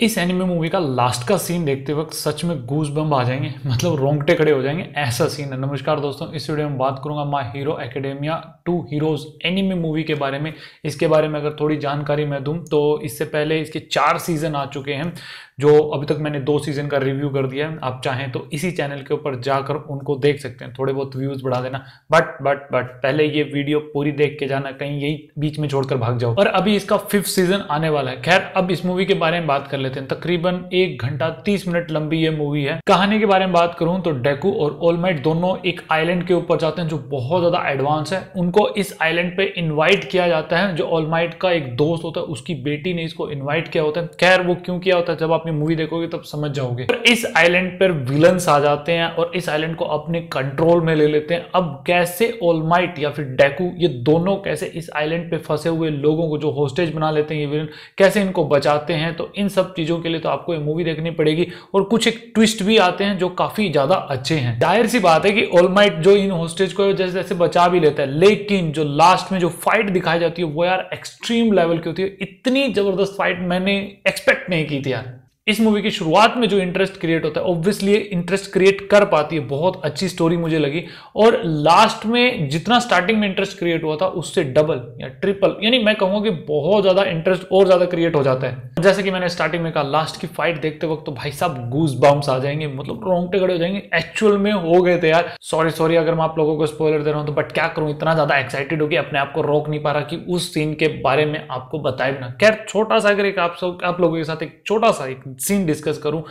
इस anime movie का last का सीन देखते वक्त सच में गूज बम आ जाएँगे। मतलब रोंगटे खड़े हो जाएँगे। ऐसा सीन है। नमस्कार दोस्तों, इस वीडियो में बात करूँगा my hero academia two heroes anime movie के बारे में। इसके बारे में अगर थोड़ी जानकारी मैं दूँ तो इससे पहले इसके चार सीज़न आ चुके हैं, जो अभी तक मैंने दो सीज़न का रिव्यू कर दिया है। आप चाहें तो इसी चैनल के ऊपर जाकर उनको देख सकते हैं। थोड़े बहुत व्यूज़ बढ़ा देना। बट बट बट पहले ये वीडियो पूरी देख के जाना। कहीं यही बीच में छोड़कर भाग जाओ। और अभी इसका फिफ्थ सीज़न आने वाला है। खैर, अब इस मूवी के बारे में बात कर लेते हैं। तकरीबन एक घंटा तीस मिनट लंबी ये मूवी है। कहानी के बारे में बात करूँ तो डेकू और ओलमाइट दोनों एक आइलैंड के ऊपर जाते हैं जो बहुत ज़्यादा एडवांस है। उनको इस आइलैंड पे इन्वाइट किया जाता है। जो ओलमाइट का एक दोस्त होता है, उसकी बेटी ने इसको इन्वाइट किया होता है। खैर, वो क्यों किया होता है? जब आप ये मूवी देखोगे तब समझ जाओगे। और इस आइलैंड पर विलन्स आ जाते हैं और इस आइलैंड को अपने कंट्रोल में ले लेते हैं। अब कैसे ओलमाइट या फिर डेकू, ये दोनों कैसे इस आइलैंड पे फंसे हुए लोगों को जो होस्टेज बना लेते हैं ये विलन कैसे इनको बचाते हैं? तो इन सब चीज़ों के लिए तो आपको ये मूवी देखनी पड़ेगी और कुछ एक ट्विस्ट भी आते हैं जो काफ़ी ज़्यादा अच्छे हैं। ज़ाहिर सी बात है कि ऑलमाइट जो इन होस्टेज को जैसे जैसे बचा भी लेता है, लेकिन जो लास्ट में जो फाइट दिखाई जाती है, वो यार एक्सट्रीम लेवल की होती है। इतनी ज़बरदस्त फाइट मैंने एक्सपेक्ट नहीं की थी यार। इस मूवी की शुरुआत में जो इंटरेस्ट क्रिएट होता है ऑब्वियसली इंटरेस्ट क्रिएट कर पाती है। बहुत अच्छी स्टोरी मुझे लगी। और लास्ट में जितना स्टार्टिंग में इंटरेस्ट क्रिएट हुआ था, उससे डबल या ट्रिपल यानी मैं कहूँगा कि बहुत ज़्यादा इंटरेस्ट और ज़्यादा क्रिएट हो जाता है। जैसे कि मैंने स्टार्टिंग में कहा लास्ट की फाइट देखते वक्त तो भाई साहब गूज बम्स आ जाएँगे मतलब रोंगटे खड़े हो जाएँगे। एक्चुअल में हो गए थे यार। सॉरी सॉरी अगर मैं आप लोगों को स्पॉइलर दे रहा हूँ तो बट क्या करूँ? इतना ज़्यादा एक्साइटेड हो अपने आप को रोक नहीं पा रहा कि उस सीन के बारे में आपको बताए बिना। खैर, छोटा सा अगर एक आप आप लोगों के साथ एक छोटा सा एक सीन डिस्कस करूँ।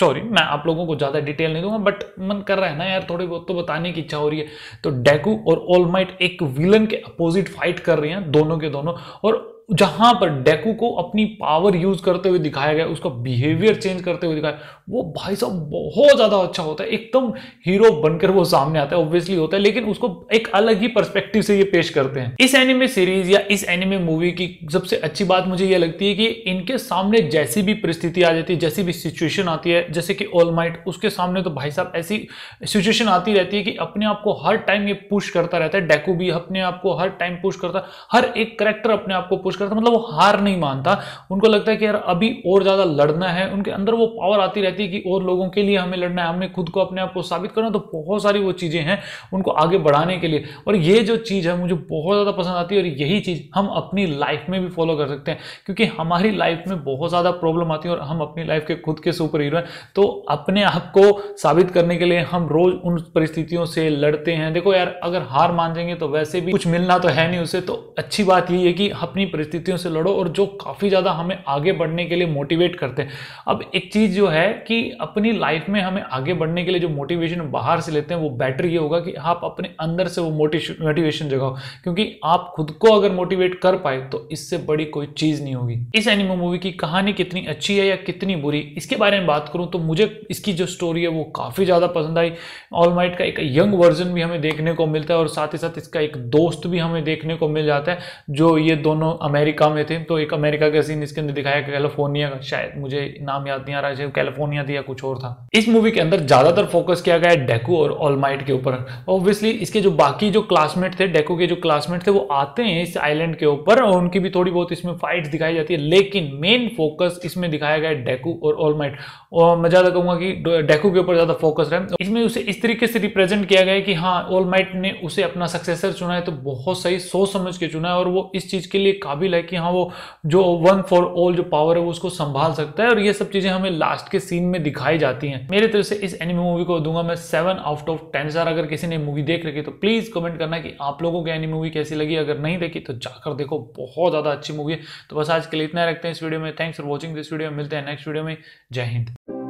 सॉरी मैं आप लोगों को ज़्यादा डिटेल नहीं दूँगा बट मन कर रहा है ना यार, थोड़ी बहुत तो बताने की इच्छा हो रही है। तो डेकू और ऑलमाइट एक विलन के अपोजिट फाइट कर रहे हैं, दोनों के दोनों। और जहाँ पर डेकू को अपनी पावर यूज़ करते हुए दिखाया गया, उसका बिहेवियर चेंज करते हुए दिखाया, वो भाई साहब बहुत ज़्यादा अच्छा होता है, एकदम हीरो बनकर वो सामने आता है ऑब्वियसली होता है, लेकिन उसको एक अलग ही परस्पेक्टिव से ये पेश करते हैं। इस एनिमे सीरीज़ या इस एनिमे मूवी की सबसे अच्छी बात मुझे ये लगती है कि इनके सामने जैसी भी परिस्थिति आ जाती है, जैसी भी सिचुएशन आती है, जैसे कि ऑलमाइट उसके सामने तो भाई साहब ऐसी सिचुएशन आती रहती है कि अपने आप को हर टाइम ये पुश करता रहता है, डेकू भी अपने आप को हर टाइम पुश करता है, हर एक करेक्टर अपने आप को पुश करता मतलब वो हार नहीं मानता। उनको लगता है कि यार अभी और ज़्यादा लड़ना है। उनके अंदर वो पावर आती रहती है कि और लोगों के लिए हमें लड़ना है। हमें खुद को अपने आप को साबित करना तो बहुत सारी वो चीज़ें हैं उनको आगे बढ़ाने के लिए। और ये जो चीज़ है, मुझे बहुत ज़्यादा पसंद आती है और यही चीज़ हम अपनी लाइफ में भी फॉलो कर सकते हैं। क्योंकि हमारी लाइफ में बहुत ज़्यादा प्रॉब्लम आती है और हम अपनी लाइफ के खुद के सुपर हीरो हैं। तो अपने आप को साबित करने के लिए हम रोज उन परिस्थितियों से लड़ते हैं। देखो यार, अगर हार मान जाएँगे तो वैसे भी कुछ मिलना तो है नहीं उसे। तो अच्छी बात यही है कि अपनी परिस्थितियों से लड़ो और जो काफ़ी ज़्यादा हमें आगे बढ़ने के लिए मोटिवेट करते हैं। अब एक चीज़ जो है कि अपनी लाइफ में हमें आगे बढ़ने के लिए जो मोटिवेशन बाहर से लेते हैं, वो बेटर ये होगा कि आप अपने अंदर से वो मोटिवेशन जगाओ। क्योंकि आप खुद को अगर मोटिवेट कर पाए तो इससे बड़ी कोई चीज़ नहीं होगी। इस एनिमो मूवी की कहानी कितनी अच्छी है या कितनी बुरी, इसके बारे में बात करूँ तो मुझे इसकी जो स्टोरी है, वो काफ़ी ज़्यादा पसंद आई। ऑल ऑलमाइट का एक यंग वर्जन भी हमें देखने को मिलता है और साथ ही साथ इसका एक दोस्त भी हमें देखने को मिल जाता है, जो ये दोनों अमेरिका में थे तो एक अमेरिका का सीन इसके अंदर दिखाया कैलिफ़ोर्निया का शायद मुझे नाम याद नहीं आ रहा है कैलिफ़ोर्निया थी या कुछ और था। इस मूवी के अंदर ज़्यादातर फोकस किया गया है डेकू और ऑलमाइट के ऊपर। ऑब्वियसली इसके जो बाकी जो क्लासमेट थे डेकू के जो क्लासमेट थे, वो आते हैं इस आइलैंड के ऊपर और उनकी भी थोड़ी बहुत इसमें फाइट दिखाई जाती है, लेकिन मेन फोकस इसमें दिखाया गया है डेकू और ऑलमाइट और मैं ज़्यादा कहूँगा कि डेकू के ऊपर ज़्यादा फोकस रहे। इसमें उसे इस तरीके से रिप्रेजेंट किया गया कि हाँ ऑलमाइट ने उसे अपना सक्सेसर चुना है तो बहुत सही सोच समझ के चुना है और वो इस चीज़ के लिए काबिल है कि हाँ वो जो वन फॉर ऑल जो पावर है, वो उसको संभाल सकता है और ये सब चीज़ें हमें लास्ट के सीन में दिखाई जाती हैं। मेरे तरफ़ से इस एनिमे मूवी को दूँगा मैं seven out of ten star अगर किसी ने मूवी देख रखी तो प्लीज़ कमेंट करना कि आप लोगों को एनिमे मूवी कैसी लगी। अगर नहीं देखी तो जाकर देखो, बहुत ज़्यादा अच्छी मूवी है। तो बस आज के लिए इतना रखते हैं इस वीडियो में। Thanks for watching this video मिलते हैं नेक्स्ट वीडियो में। जय हिंद।